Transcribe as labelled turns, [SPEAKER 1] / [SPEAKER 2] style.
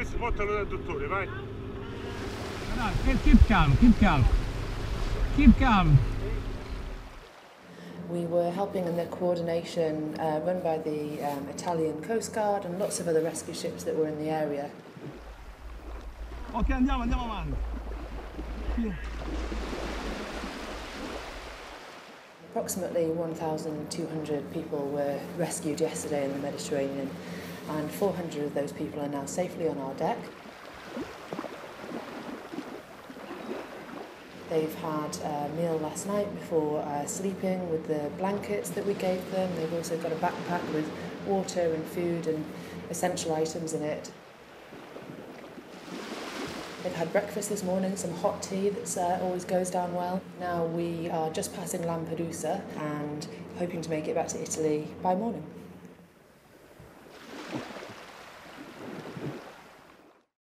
[SPEAKER 1] questo portalo dal dottore, vai.
[SPEAKER 2] Keep calm, keep calm. Keep calm.
[SPEAKER 3] We were helping in the coordination uh, run by the um, Italian Coast Guard and lots of other rescue ships that were in the area.
[SPEAKER 2] Ok, andiamo, andiamo avanti.
[SPEAKER 3] Approximately 1,200 people were rescued yesterday in the Mediterranean, and 400 of those people are now safely on our deck. They've had a meal last night before uh, sleeping with the blankets that we gave them. They've also got a backpack with water and food and essential items in it. They've had breakfast this morning, some hot tea that uh, always goes down well. Now we are just passing Lampedusa and hoping to make it back to Italy by morning.